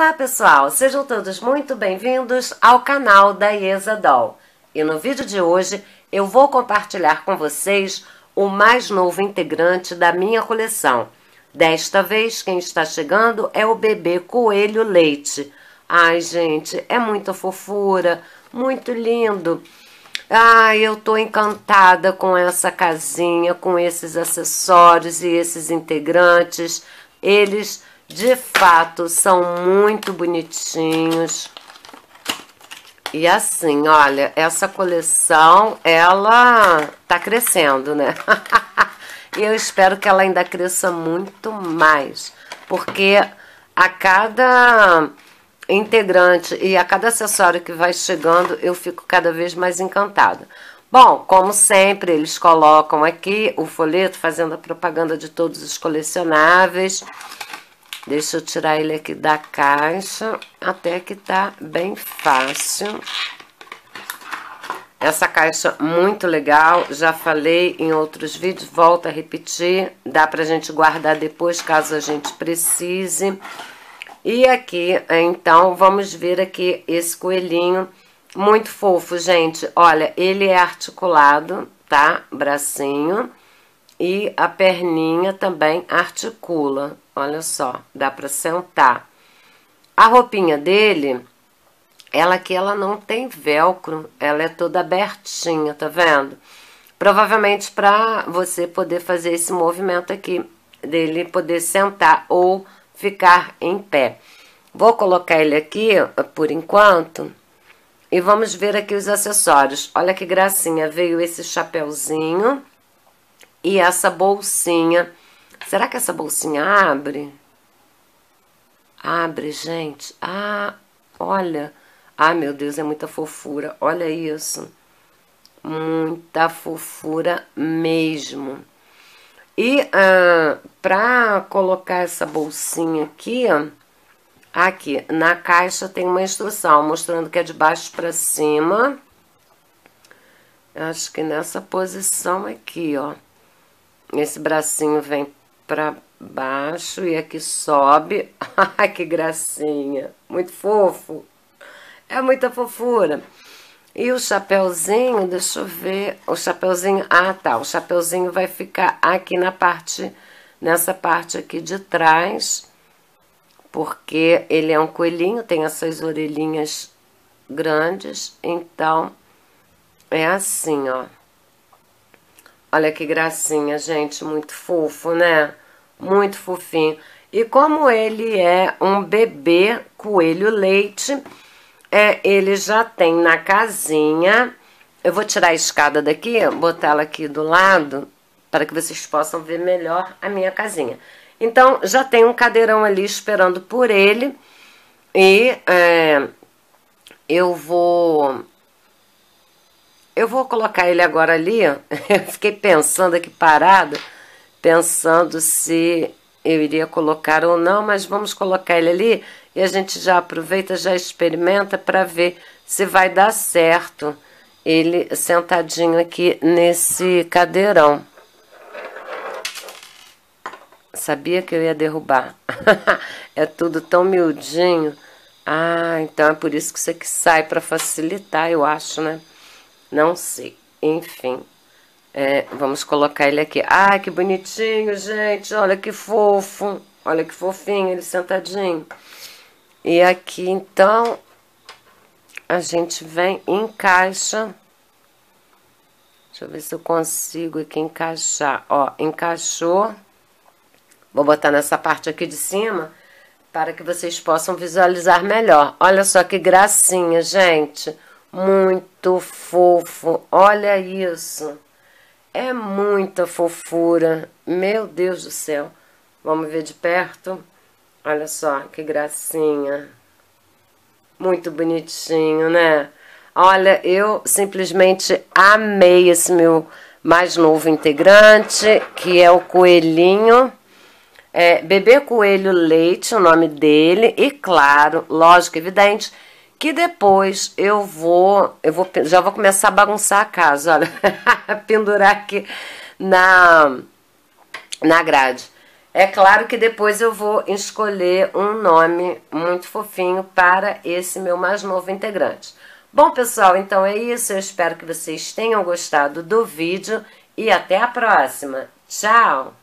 Olá pessoal, sejam todos muito bem-vindos ao canal da Iesa Doll. E no vídeo de hoje eu vou compartilhar com vocês o mais novo integrante da minha coleção. Desta vez quem está chegando é o bebê Coelho Leite. Ai gente, é muita fofura, muito lindo. Ai, eu tô encantada com essa casinha, com esses acessórios e esses integrantes. Eles de fato, são muito bonitinhos. E assim, olha, essa coleção, ela tá crescendo, né? e eu espero que ela ainda cresça muito mais. Porque a cada integrante e a cada acessório que vai chegando, eu fico cada vez mais encantada. Bom, como sempre, eles colocam aqui o folheto fazendo a propaganda de todos os colecionáveis. Deixa eu tirar ele aqui da caixa, até que tá bem fácil. Essa caixa muito legal, já falei em outros vídeos, volto a repetir, dá pra gente guardar depois caso a gente precise. E aqui, então, vamos ver aqui esse coelhinho muito fofo, gente. Olha, ele é articulado, tá? Bracinho. E a perninha também articula. Olha só, dá para sentar. A roupinha dele, ela aqui ela não tem velcro, ela é toda abertinha, tá vendo? Provavelmente para você poder fazer esse movimento aqui, dele poder sentar ou ficar em pé. Vou colocar ele aqui por enquanto e vamos ver aqui os acessórios. Olha que gracinha, veio esse chapéuzinho e essa bolsinha Será que essa bolsinha abre? Abre, gente. Ah, olha. Ah, meu Deus, é muita fofura. Olha isso. Muita fofura mesmo. E ah, para colocar essa bolsinha aqui, ó, aqui na caixa tem uma instrução mostrando que é de baixo para cima. Acho que nessa posição aqui, ó. Esse bracinho vem para baixo e aqui sobe. Ai, que gracinha. Muito fofo. É muita fofura. E o chapeuzinho, deixa eu ver. O chapeuzinho, ah tá, o chapeuzinho vai ficar aqui na parte, nessa parte aqui de trás. Porque ele é um coelhinho, tem essas orelhinhas grandes. Então, é assim, ó. Olha que gracinha, gente, muito fofo, né? Muito fofinho. E como ele é um bebê coelho leite, é, ele já tem na casinha. Eu vou tirar a escada daqui, botar ela aqui do lado, para que vocês possam ver melhor a minha casinha. Então, já tem um cadeirão ali esperando por ele. E é, eu vou eu vou colocar ele agora ali, ó. Eu fiquei pensando aqui parado, pensando se eu iria colocar ou não, mas vamos colocar ele ali e a gente já aproveita, já experimenta para ver se vai dar certo ele sentadinho aqui nesse cadeirão. Sabia que eu ia derrubar. é tudo tão miudinho. Ah, então é por isso que isso aqui sai para facilitar, eu acho, né? Não sei. Enfim. É, vamos colocar ele aqui. Ah, que bonitinho, gente. Olha que fofo. Olha que fofinho ele sentadinho. E aqui, então, a gente vem e encaixa. Deixa eu ver se eu consigo aqui encaixar. Ó, encaixou. Vou botar nessa parte aqui de cima para que vocês possam visualizar melhor. Olha só que gracinha, gente. Muito fofo. Olha isso. É muita fofura. Meu Deus do céu. Vamos ver de perto. Olha só que gracinha. Muito bonitinho, né? Olha, eu simplesmente amei esse meu mais novo integrante, que é o Coelhinho. É, Bebê Coelho Leite, o nome dele. E claro, lógico, evidente, que depois eu vou, eu vou, já vou começar a bagunçar a casa, olha, pendurar aqui na, na grade. É claro que depois eu vou escolher um nome muito fofinho para esse meu mais novo integrante. Bom, pessoal, então é isso. Eu espero que vocês tenham gostado do vídeo e até a próxima. Tchau!